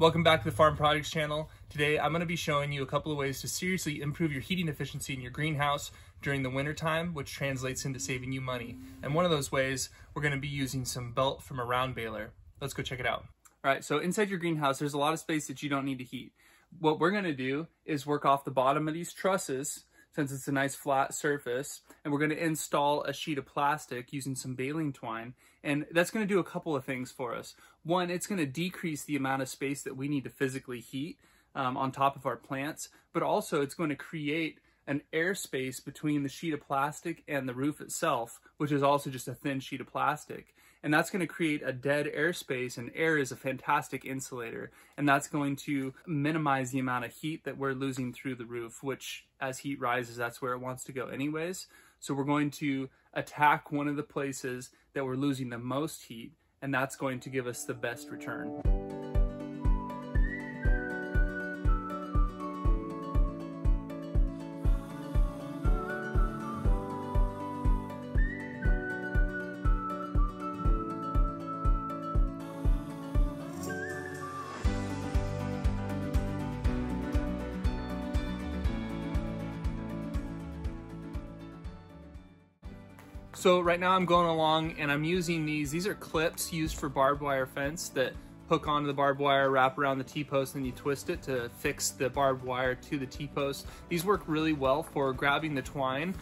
Welcome back to the Farm Projects channel. Today I'm going to be showing you a couple of ways to seriously improve your heating efficiency in your greenhouse during the winter time, which translates into saving you money. And one of those ways, we're going to be using some belt from a round baler. Let's go check it out. All right, so inside your greenhouse, there's a lot of space that you don't need to heat. What we're going to do is work off the bottom of these trusses since it's a nice flat surface. And we're going to install a sheet of plastic using some baling twine. And that's going to do a couple of things for us. One, it's going to decrease the amount of space that we need to physically heat um, on top of our plants, but also it's going to create an airspace between the sheet of plastic and the roof itself, which is also just a thin sheet of plastic and that's going to create a dead airspace and air is a fantastic insulator and that's going to minimize the amount of heat that we're losing through the roof which as heat rises that's where it wants to go anyways so we're going to attack one of the places that we're losing the most heat and that's going to give us the best return. So right now I'm going along and I'm using these. These are clips used for barbed wire fence that hook onto the barbed wire, wrap around the T-post, and you twist it to fix the barbed wire to the T-post. These work really well for grabbing the twine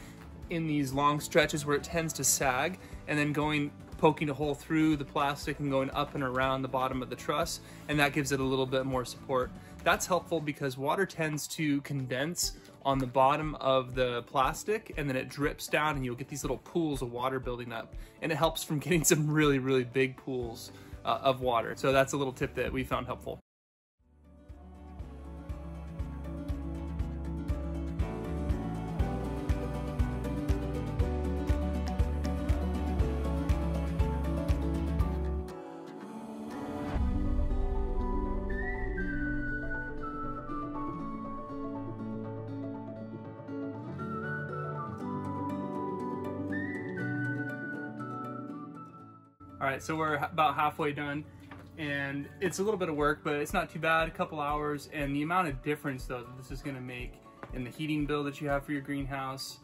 in these long stretches where it tends to sag and then going poking a hole through the plastic and going up and around the bottom of the truss and that gives it a little bit more support. That's helpful because water tends to condense on the bottom of the plastic and then it drips down and you'll get these little pools of water building up and it helps from getting some really, really big pools uh, of water. So that's a little tip that we found helpful. All right, so we're about halfway done and it's a little bit of work, but it's not too bad, a couple hours. And the amount of difference though that this is gonna make in the heating bill that you have for your greenhouse,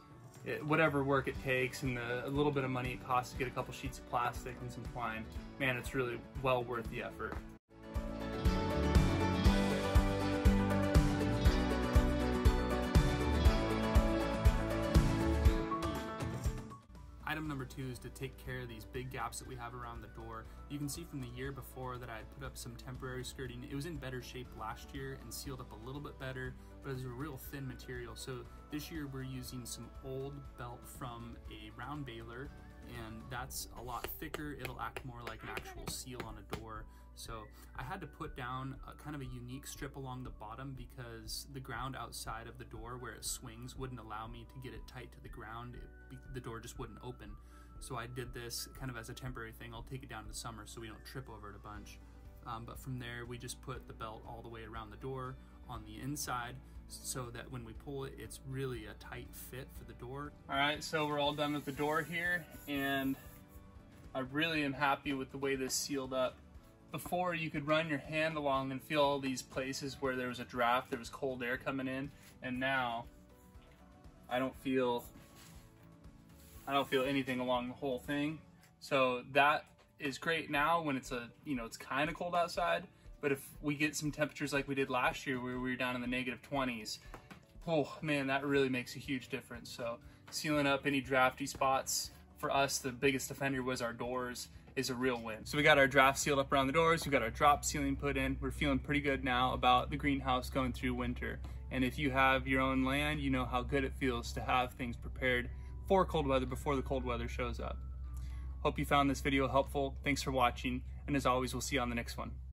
it, whatever work it takes and the, a little bit of money it costs to get a couple sheets of plastic and some twine, man, it's really well worth the effort. Item number two is to take care of these big gaps that we have around the door. You can see from the year before that I had put up some temporary skirting. It was in better shape last year and sealed up a little bit better, but it was a real thin material. So this year we're using some old belt from a round baler and that's a lot thicker. It'll act more like an actual seal on a door. So I had to put down a, kind of a unique strip along the bottom because the ground outside of the door where it swings wouldn't allow me to get it tight to the ground. It, the door just wouldn't open. So I did this kind of as a temporary thing. I'll take it down in the summer so we don't trip over it a bunch. Um, but from there, we just put the belt all the way around the door on the inside so that when we pull it, it's really a tight fit for the door. All right, so we're all done with the door here and I really am happy with the way this sealed up. Before you could run your hand along and feel all these places where there was a draft, there was cold air coming in, and now I don't feel I don't feel anything along the whole thing. So that is great now when it's a, you know, it's kind of cold outside, but if we get some temperatures like we did last year where we were down in the negative 20s, oh man, that really makes a huge difference. So sealing up any drafty spots, for us, the biggest offender was our doors is a real win. So we got our draft sealed up around the doors, we got our drop ceiling put in. We're feeling pretty good now about the greenhouse going through winter. And if you have your own land, you know how good it feels to have things prepared for cold weather before the cold weather shows up. Hope you found this video helpful. Thanks for watching. And as always, we'll see you on the next one.